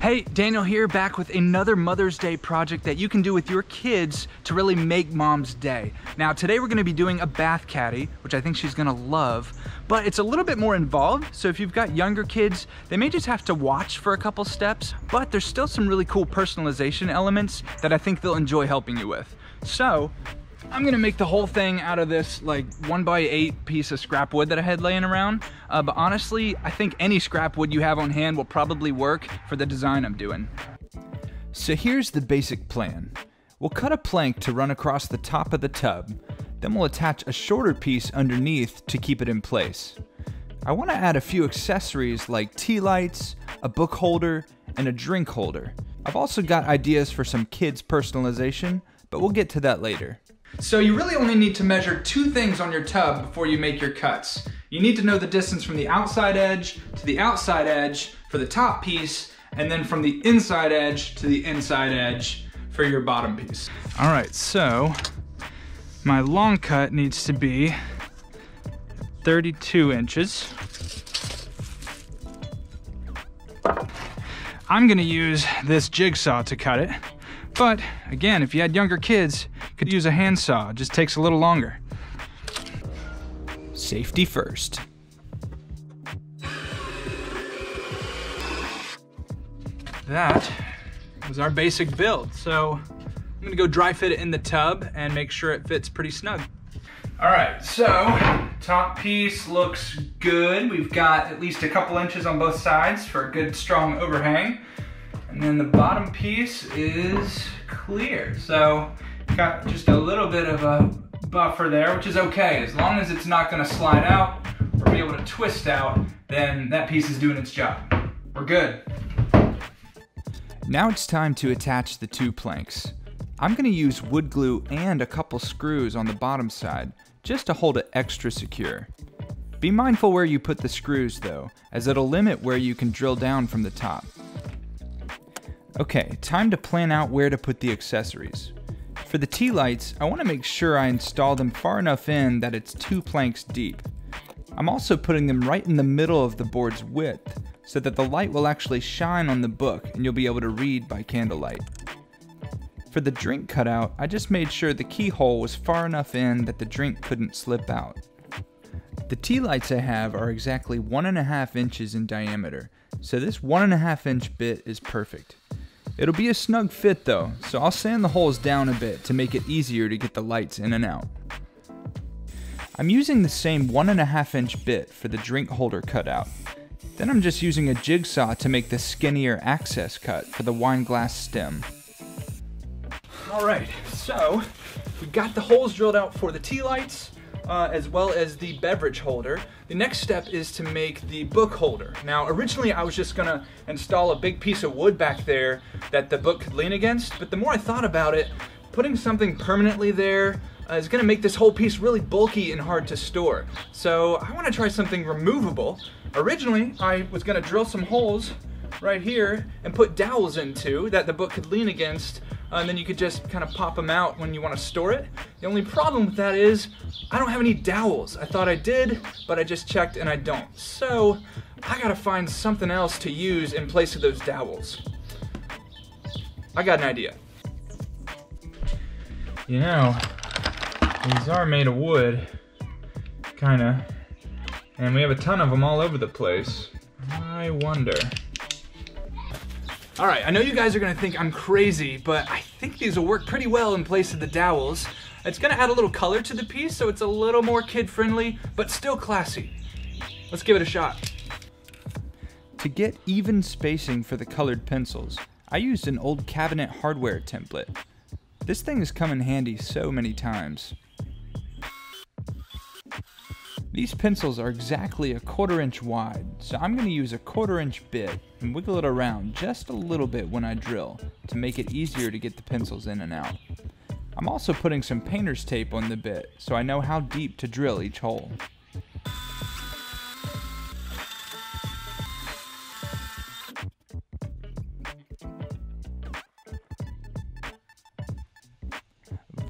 Hey, Daniel here, back with another Mother's Day project that you can do with your kids to really make mom's day. Now, today we're gonna be doing a bath caddy, which I think she's gonna love, but it's a little bit more involved. So if you've got younger kids, they may just have to watch for a couple steps, but there's still some really cool personalization elements that I think they'll enjoy helping you with. So I'm gonna make the whole thing out of this like one by eight piece of scrap wood that I had laying around. Uh, but honestly, I think any scrap wood you have on hand will probably work for the design I'm doing. So here's the basic plan. We'll cut a plank to run across the top of the tub. Then we'll attach a shorter piece underneath to keep it in place. I want to add a few accessories like tea lights, a book holder, and a drink holder. I've also got ideas for some kids personalization, but we'll get to that later. So you really only need to measure two things on your tub before you make your cuts. You need to know the distance from the outside edge to the outside edge for the top piece, and then from the inside edge to the inside edge for your bottom piece. All right, so my long cut needs to be 32 inches. I'm gonna use this jigsaw to cut it. But again, if you had younger kids, could use a handsaw. It just takes a little longer. Safety first. That was our basic build. So I'm gonna go dry fit it in the tub and make sure it fits pretty snug. All right, so top piece looks good. We've got at least a couple inches on both sides for a good strong overhang. And then the bottom piece is clear. So got just a little bit of a buffer there, which is okay. As long as it's not gonna slide out or be able to twist out, then that piece is doing its job. We're good. Now it's time to attach the two planks. I'm gonna use wood glue and a couple screws on the bottom side, just to hold it extra secure. Be mindful where you put the screws though, as it'll limit where you can drill down from the top. Okay, time to plan out where to put the accessories. For the tea lights, I want to make sure I install them far enough in that it's two planks deep. I'm also putting them right in the middle of the board's width, so that the light will actually shine on the book and you'll be able to read by candlelight. For the drink cutout, I just made sure the keyhole was far enough in that the drink couldn't slip out. The tea lights I have are exactly one and a half inches in diameter, so this one and a half inch bit is perfect. It'll be a snug fit though, so I'll sand the holes down a bit to make it easier to get the lights in and out. I'm using the same one and a half inch bit for the drink holder cutout. Then I'm just using a jigsaw to make the skinnier access cut for the wine glass stem. Alright, so we got the holes drilled out for the tea lights, uh, as well as the beverage holder. The next step is to make the book holder. Now, originally I was just gonna install a big piece of wood back there that the book could lean against, but the more I thought about it, putting something permanently there uh, is gonna make this whole piece really bulky and hard to store. So I wanna try something removable. Originally, I was gonna drill some holes right here and put dowels into that the book could lean against Uh, and then you could just kind of pop them out when you want to store it. The only problem with that is I don't have any dowels. I thought I did, but I just checked and I don't. So I gotta find something else to use in place of those dowels. I got an idea. You know, these are made of wood, kinda, and we have a ton of them all over the place. I wonder. All right, I know you guys are gonna think I'm crazy, but I think these will work pretty well in place of the dowels. It's gonna add a little color to the piece, so it's a little more kid-friendly, but still classy. Let's give it a shot. To get even spacing for the colored pencils, I used an old cabinet hardware template. This thing has come in handy so many times. These pencils are exactly a quarter inch wide, so I'm going to use a quarter inch bit and wiggle it around just a little bit when I drill to make it easier to get the pencils in and out. I'm also putting some painter's tape on the bit so I know how deep to drill each hole.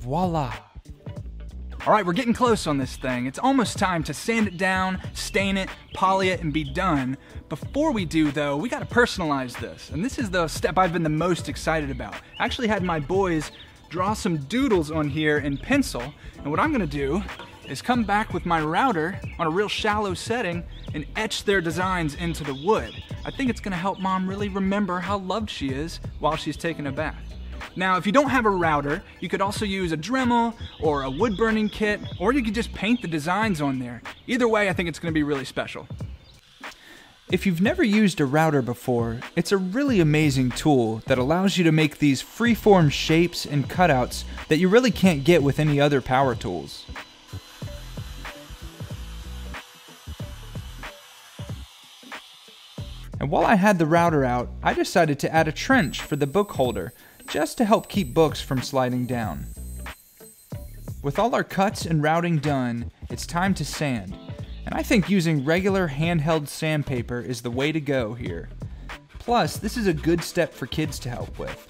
Voila! All right, we're getting close on this thing. It's almost time to sand it down, stain it, poly it, and be done. Before we do though, we gotta personalize this. And this is the step I've been the most excited about. I actually had my boys draw some doodles on here in pencil. And what I'm gonna do is come back with my router on a real shallow setting and etch their designs into the wood. I think it's gonna help mom really remember how loved she is while she's taking a bath. Now, if you don't have a router, you could also use a Dremel or a wood burning kit, or you could just paint the designs on there. Either way, I think it's gonna be really special. If you've never used a router before, it's a really amazing tool that allows you to make these freeform shapes and cutouts that you really can't get with any other power tools. And while I had the router out, I decided to add a trench for the book holder just to help keep books from sliding down. With all our cuts and routing done, it's time to sand, and I think using regular handheld sandpaper is the way to go here. Plus, this is a good step for kids to help with.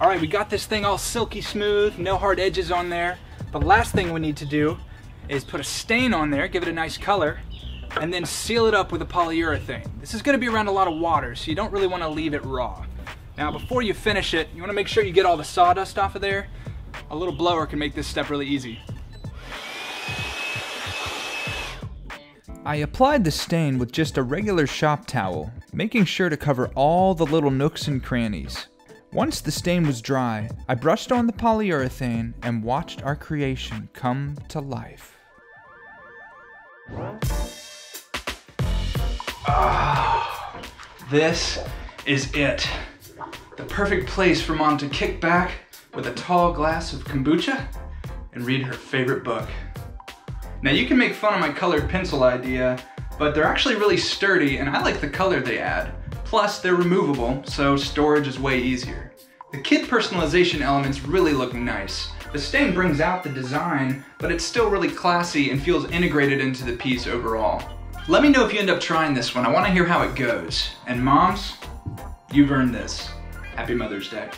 All right, we got this thing all silky smooth, no hard edges on there. The last thing we need to do is put a stain on there, give it a nice color, and then seal it up with a polyurethane. This is gonna be around a lot of water, so you don't really wanna leave it raw. Now before you finish it, you wanna make sure you get all the sawdust off of there. A little blower can make this step really easy. I applied the stain with just a regular shop towel, making sure to cover all the little nooks and crannies. Once the stain was dry, I brushed on the polyurethane and watched our creation come to life. Ah, this is it the perfect place for mom to kick back with a tall glass of kombucha and read her favorite book. Now you can make fun of my colored pencil idea, but they're actually really sturdy and I like the color they add. Plus they're removable, so storage is way easier. The kit personalization elements really look nice. The stain brings out the design, but it's still really classy and feels integrated into the piece overall. Let me know if you end up trying this one. I wanna hear how it goes. And moms, you've earned this. Happy Mother's Day.